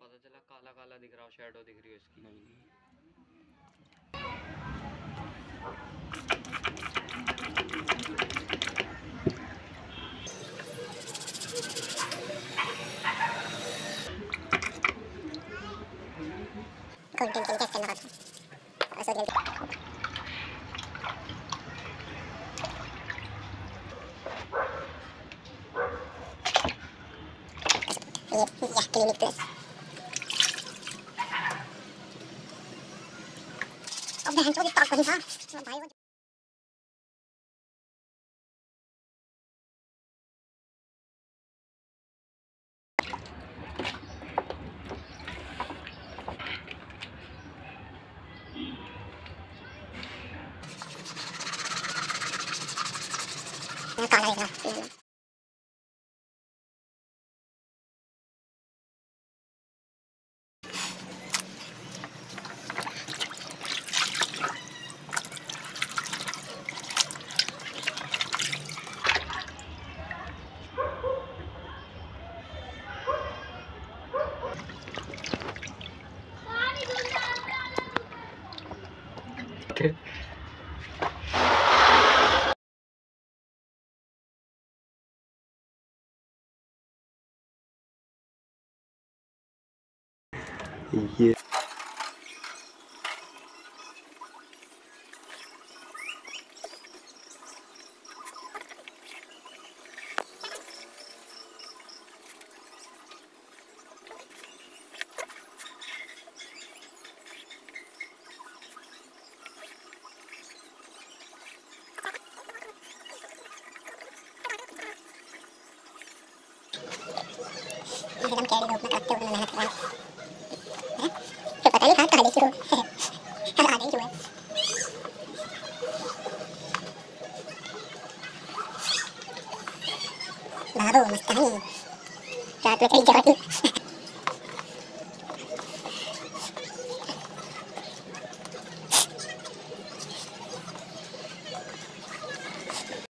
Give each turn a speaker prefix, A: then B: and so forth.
A: पता चला काला काला दिख रहा शेडो दिख रही है उसकी
B: Konting Yeah, clinic plus. Đang cho cái cọ.
C: iya.
B: Ini kan kayak di grup aku aktif baru mas kami. Dah dua kali jawab.